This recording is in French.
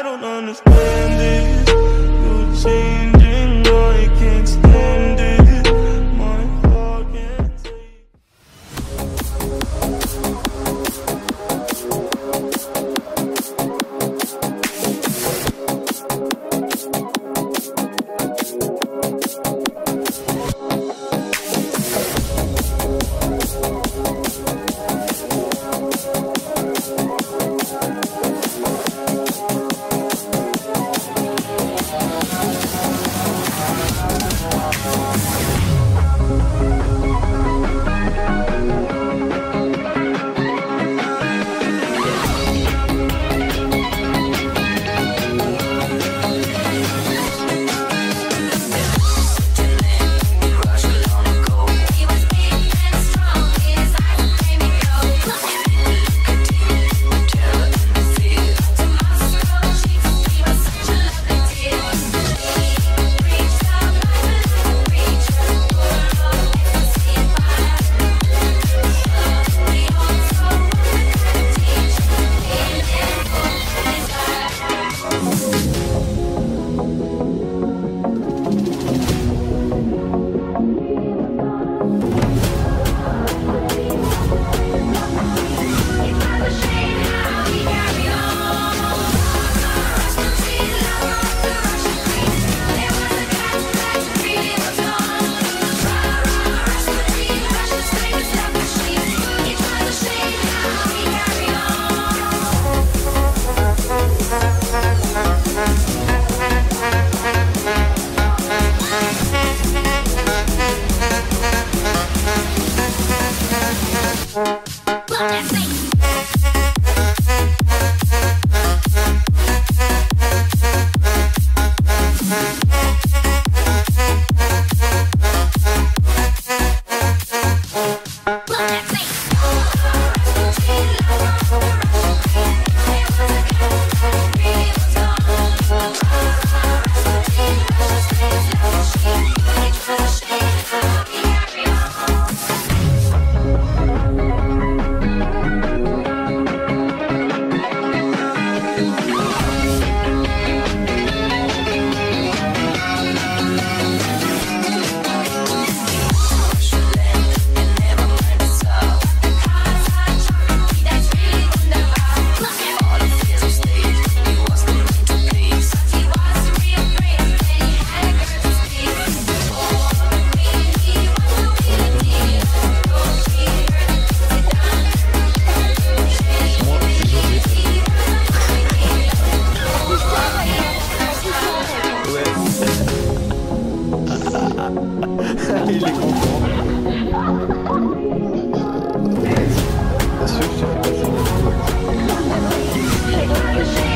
I don't understand this. You. Il est content. Bien.